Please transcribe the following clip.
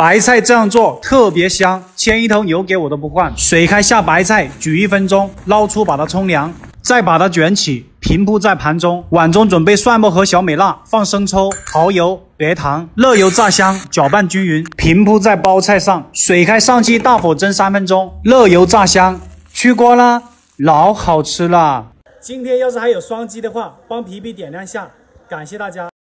白菜这样做特别香牵一头牛给我都不换。水开下白菜煮一分钟捞出把它冲凉再把它卷起平铺在盘中。碗中准备蒜末和小米辣放生抽蚝油白糖热油炸香搅拌均匀平铺在包菜上。水开上气大火蒸三分钟热油炸香。出锅啦老好吃了今天要是还有双击的话帮皮皮点亮下感谢大家。